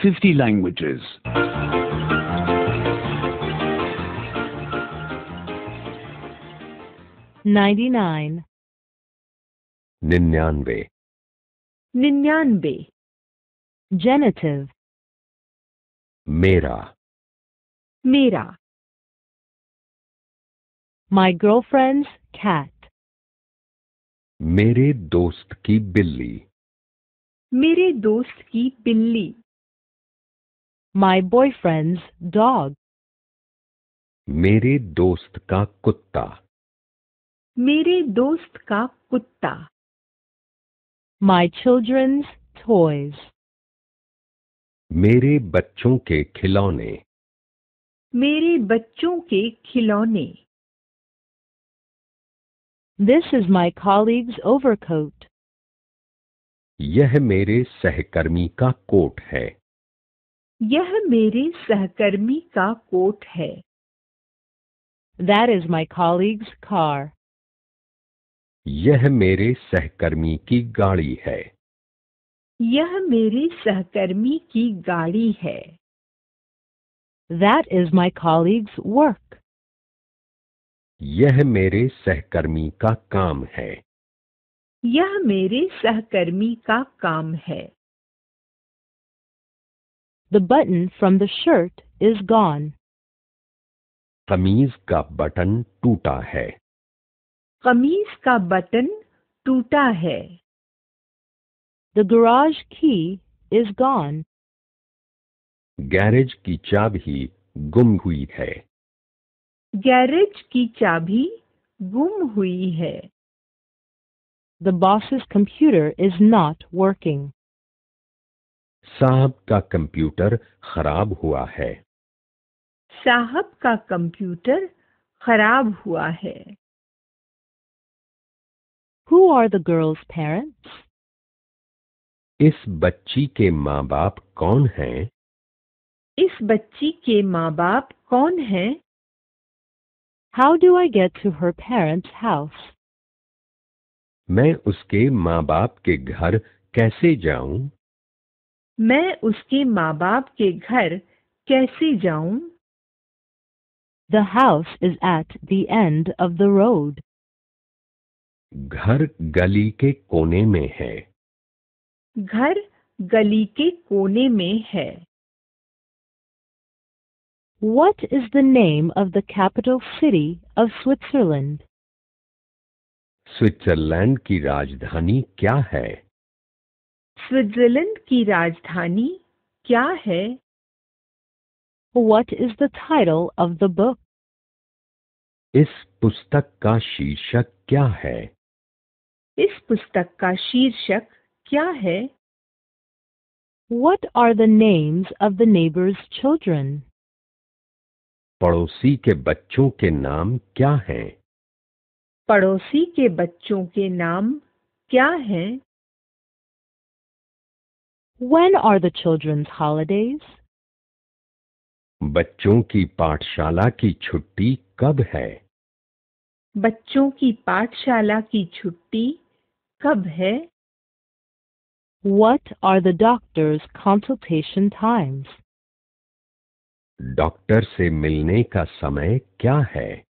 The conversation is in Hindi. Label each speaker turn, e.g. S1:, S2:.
S1: 50 languages.
S2: 99,
S3: निन्यानवे
S4: निन्यानवे
S2: genitive,
S3: मेरा
S4: मेरा
S2: my girlfriend's cat,
S3: मेरे दोस्त की बिल्ली
S4: मेरे दोस्त की बिल्ली
S2: my boyfriend's dog,
S3: मेरे दोस्त का कुत्ता
S4: मेरे दोस्त का कुत्ता
S2: my children's toys,
S3: मेरे बच्चों के खिलौने
S4: मेरे बच्चों के खिलौने
S2: this is my colleague's overcoat,
S3: यह मेरे सहकर्मी का कोट है
S4: यह मेरे सहकर्मी का कोट है।
S2: That is my colleague's car,
S3: यह मेरे सहकर्मी की गाड़ी है।
S4: यह मेरे सहकर्मी की गाड़ी है।
S2: That is my colleague's work,
S3: यह मेरे सहकर्मी का काम है।
S4: यह मेरे सहकर्मी का काम है।
S2: the button from the shirt is gone,
S3: कमीज का बटन टूटा है
S4: कमीज का बटन टूटा है
S2: the garage key is gone,
S3: garage की चाबी गुम हुई है
S4: गैरेज की चाबी गुम हुई है
S2: the boss's computer is not working.
S3: साहब का कंप्यूटर खराब हुआ है।
S4: साहब का कंप्यूटर खराब हुआ है।
S2: Who are the girl's parents?
S3: इस बच्ची के माँ बाप कौन हैं?
S4: इस बच्ची के माँ बाप कौन हैं?
S2: How do I get to her parents' house?
S3: मैं उसके माँ बाप के घर कैसे जाऊँ?
S4: मैं उसके माँ बाप के घर कैसे जाऊँ?
S2: The house is at the end of the road
S3: घर गली के कोने में है।
S4: घर गली के कोने में है।
S2: What is the name of the capital city of Switzerland
S3: Switzerland की राजधानी क्या है?
S4: स्विट्जरलैंड की राजधानी क्या है?
S2: What is the title of the book?
S3: इस पुस्तक का शीर्षक क्या है?
S4: इस पुस्तक का शीर्षक क्या है?
S2: What are the names of the neighbors' children?
S3: पड़ोसी के बच्चों के नाम क्या हैं?
S4: पड़ोसी के बच्चों के नाम क्या हैं?
S2: When are the children's holidays?
S3: बच्चों की पाठशाला की छुट्टी कब है
S4: बच्चों की पाठशाला की छुट्टी कब है
S2: What are the doctor's consultation times?
S3: Doctor से मिलने का समय क्या है